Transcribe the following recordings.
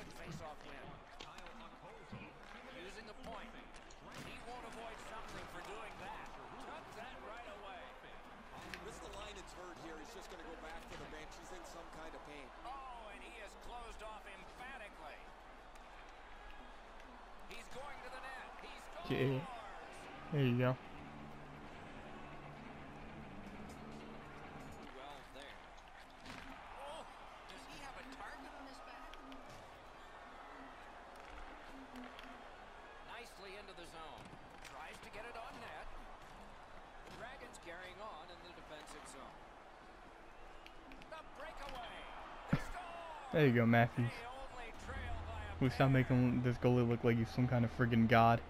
good face-off win. Using the point. He won't avoid something for doing that. Took that right away. This is the line it's heard here. He's just going to go back to the bench. He's in some kind of pain. Oh, and he is closed off emphatically. He's going to the net. He scores. Yeah. There you go. Well there. Oh, does he have a target on his back? Nicely into the zone. Tries to get it on net. The Dragons carrying on in the defensive zone. The breakaway. They score! There you go, Matthews. We stop making this goalie look like he's some kind of friggin' god.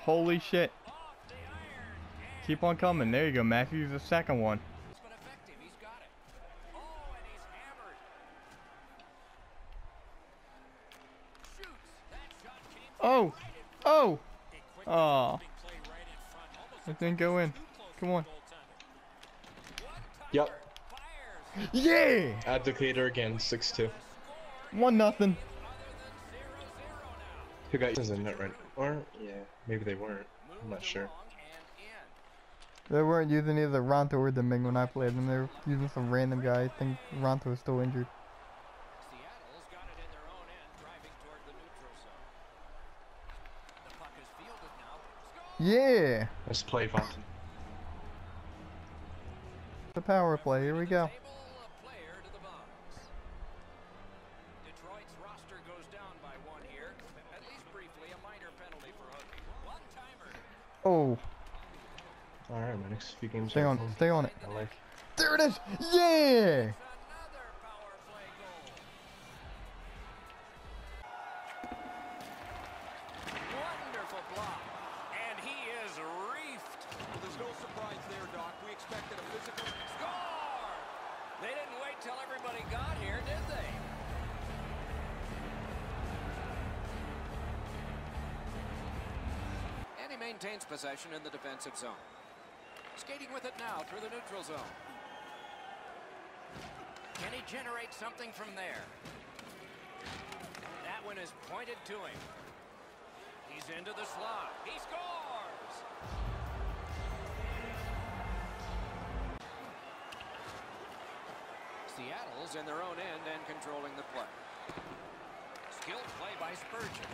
Holy shit. Keep on coming. There you go, Matthews. The second one. Oh, Oh. Oh. A quick Aw. developing play right in front. Almost It didn't go in. Come on. the goaltender. One-timer. Yep. Yeah. Abdicator again, 6-2. One nothing. Other than 0-0 now. Who got is in net right? Or yeah, maybe they weren't. I'm not sure. along and in. They weren't using either Ronto or the Ming when I played them. They were using some random guy. I think Ronto is still injured. Seattle's got it in their own end, driving toward the neutral zone. The puck is fielded now. Score! Yeah. Let's play Fontaine. The power play. Here we go. Table, a player to the box. Detroit's roster goes down by one here. At least briefly, a minor penalty for hooking. One timer. Oh. All right, my next few games. Stay are on. cool. Stay on it. I like. There it is. Yeah. Maintains possession in the defensive zone. Skating with it now through the neutral zone. Can he generate something from there? That one is pointed to him. He's into the slot. He scores! Seattle's in their own end and controlling the play. Skilled play by Spurgeon.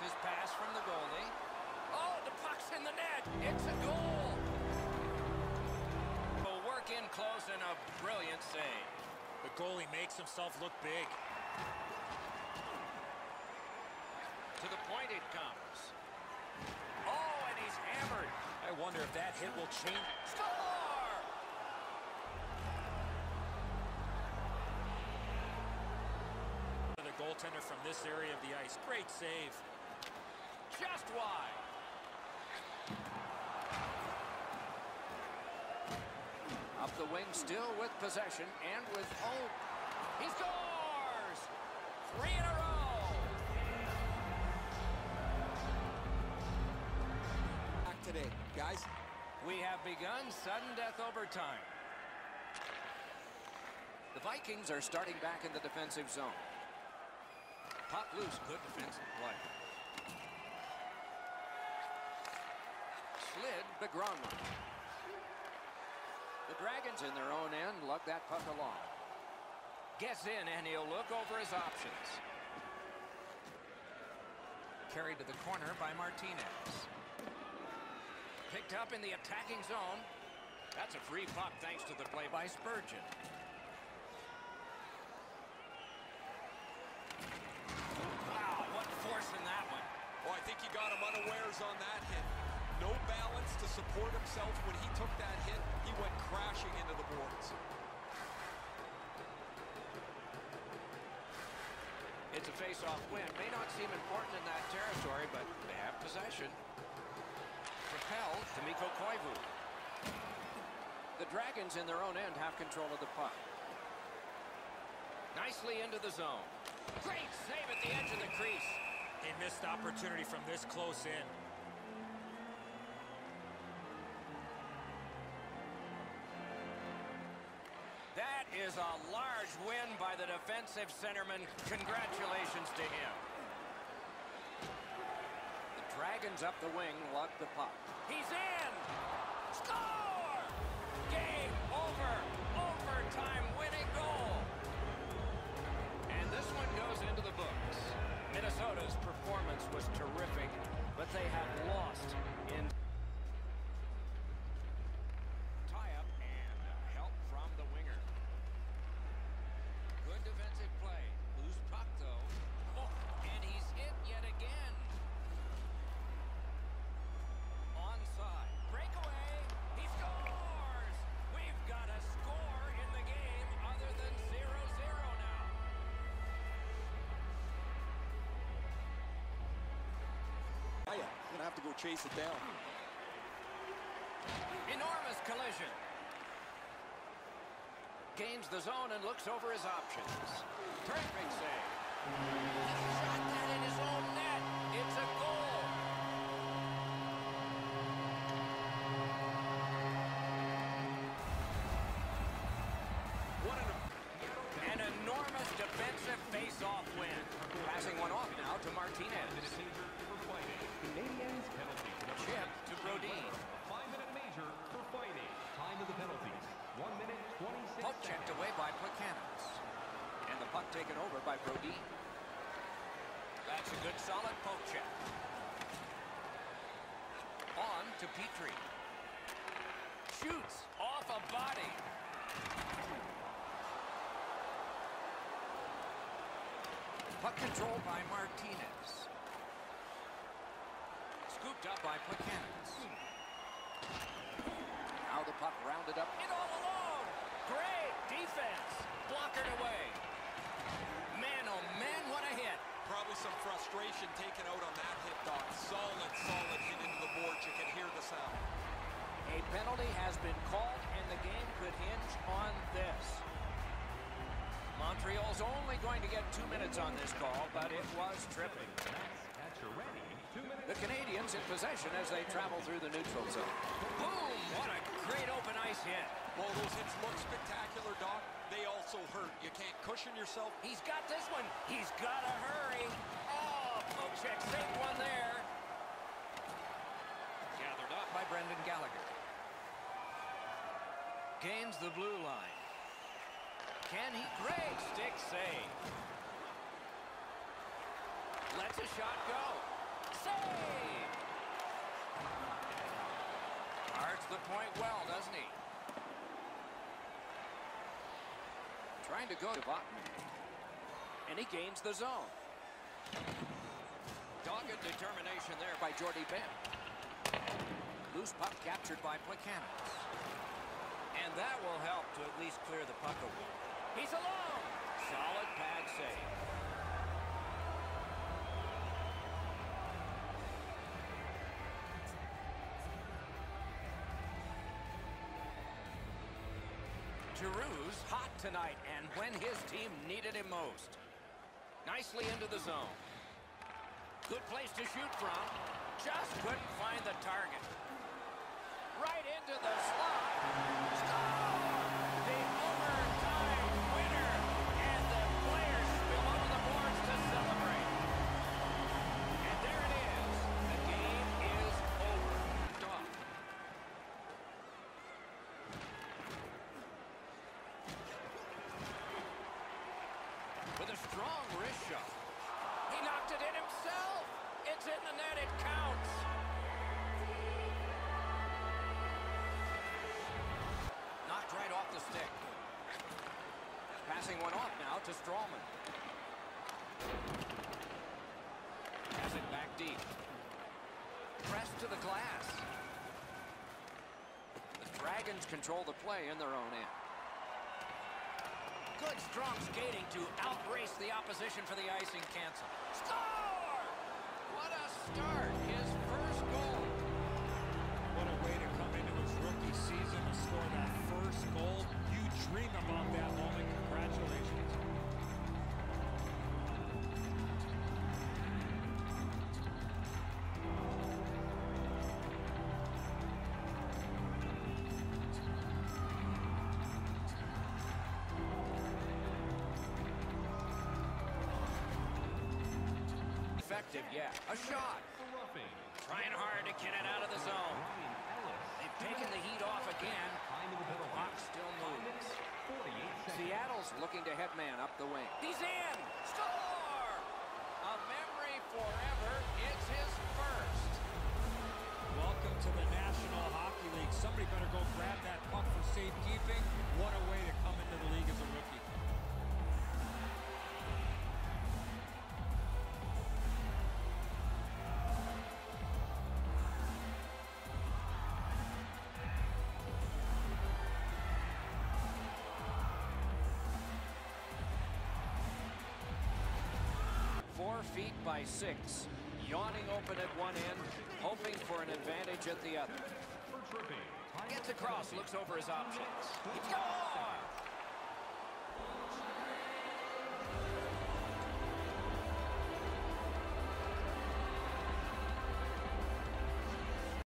His pass from the goalie. Oh, the puck's in the net. It's a goal. Will work in close and a brilliant save. The goalie makes himself look big. To the point it comes. Oh, and he's hammered. I wonder if that hit will change. Score! The goaltender from this area of the ice. Great save. Just wide. Up the wing, still with possession and with hope. He scores! Three in a row. Back today, guys. We have begun sudden death overtime. The Vikings are starting back in the defensive zone. Puck loose, good defensive play. Begronma. The Dragons in their own end lug that puck along. Gets in and he'll look over his options. Carried to the corner by Martinez. Picked up in the attacking zone. That's a free puck thanks to the play by Spurgeon. Wow, what force in that one. Oh, I think he got him unawares on that balance to support himself. When he took that hit, he went crashing into the boards. It's a face-off win. May not seem important in that territory, but they have possession. Propelled to Mikko Koivu. The Dragons in their own end have control of the puck. Nicely into the zone. Great save at the edge of the crease. A missed opportunity from this close in. Is a large win by the defensive centerman. Congratulations to him. The Dragons up the wing lug the puck. Aya, gonna have to go chase it down. Enormous collision. Gains the zone and looks over his options. Save. He shot that in his own net. It's a goal. What an An enormous defensive face-off win. Passing one off now to Martinez. Canadiens penalty. Chip to Brodin. Five-minute major for fighting. Time of the penalties. One minute, 26 Poke checked away by Plekanec. And the puck taken over by Brodin. That's a good solid poke check. On to Petry. Shoots off a body. Puck control by Martinez. Scooped by Plekanec. Now the puck rounded up. It all alone. Great defense. Blockered away. Man, oh man, what a hit. Probably some frustration taken out on that hit, Doc. Solid, solid hit into the boards. You can hear the sound. A penalty has been called, and the game could hinge on this. Montreal's only going to get two minutes on this call, but it was tripping. At your ready. Two minutes. The Canadiens in possession as they travel through the neutral zone. Boom! What a great open ice hit. While those hits look spectacular, Doc, they also hurt. You can't cushion yourself. He's got this one. He's got to hurry. Oh, poke saved one there. Gathered up by Brendan Gallagher. Gains the blue line. Can he? Great stick save. Lets a shot go. Save! Guards the point well, doesn't he? Trying to go to Votman. And he gains the zone. Dogged determination there by Jordie Benn. Loose puck captured by Plekanec. And that will help to at least clear the puck away. He's alone. Solid pad save. Giroux's hot tonight and when his team needed him most. Nicely into the zone. Good place to shoot from. Just couldn't find the target. Right into strong wrist shot. He knocked it in himself. It's in the net. It counts. Knocked right off the stick. Passing one off now to Strawman. Has it back deep. Pressed to the glass. The Dragons control the play in their own end. Good strong skating to outrace the opposition for the icing cancel. Score! What a start! His first goal. What a way to come into his rookie season to score that first goal. You dream about effective yet. A shot. Trying hard to get it out of the zone. They've taken the heat off again. Clock still moves. minutes, 48 seconds. Seattle's looking to head man up the wing. He's in! Score! A memory forever. It's his first. Welcome to the National Hockey League. Somebody better go grab that Feet by six. Yawning open at one end, hoping for an advantage at the other. For tripping. Time Gets across, looks over his options. He scores!